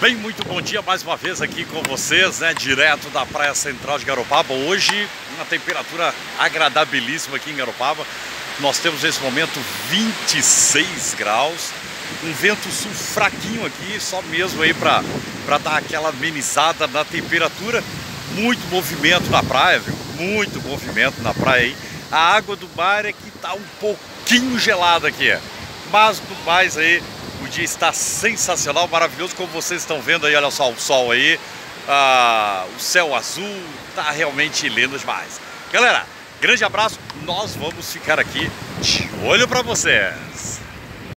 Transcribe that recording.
Bem, muito bom dia mais uma vez aqui com vocês, né? Direto da Praia Central de Garopaba. Hoje, uma temperatura agradabilíssima aqui em Garopaba. Nós temos nesse momento 26 graus, um vento sul fraquinho aqui, só mesmo aí para dar aquela amenizada na temperatura. Muito movimento na praia, viu? Muito movimento na praia aí. A água do mar é que tá um pouquinho gelada aqui, mas no mais aí o dia está sensacional, maravilhoso, como vocês estão vendo aí, olha só o sol aí, ah, o céu azul, tá realmente lindo demais. Galera, grande abraço, nós vamos ficar aqui de olho para vocês.